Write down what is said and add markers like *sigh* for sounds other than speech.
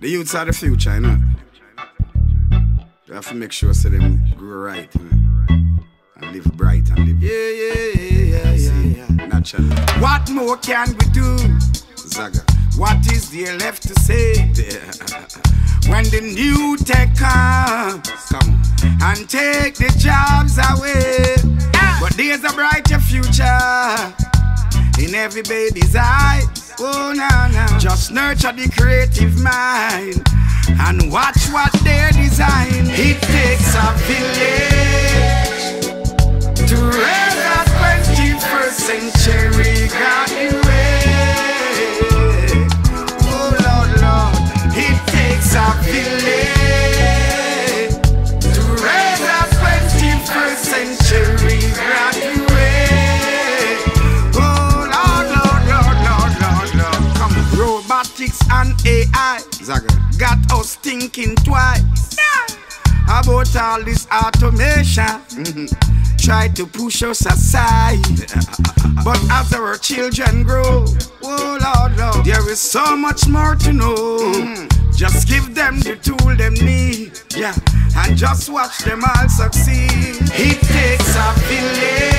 The youths are the future, you know. You have to make sure so them grow right, you know. And live bright and live. Yeah, yeah, yeah, yeah, yeah, yeah. Naturally. What more can we do? Zaga. What is there left to say? When the new tech comes Come and take the jobs away. But there's a brighter future in every baby's eyes. Oh, no, no. Just nurture the creative mind and watch what they design. It takes a village to raise a 21st century Got us thinking twice about all this automation. Mm-hmm. Try to push us aside. *laughs* But as our children grow, oh Lord, Lord, there is so much more to know. Mm-hmm. Just give them the tool them need, yeah, and just watch them all succeed. It takes a village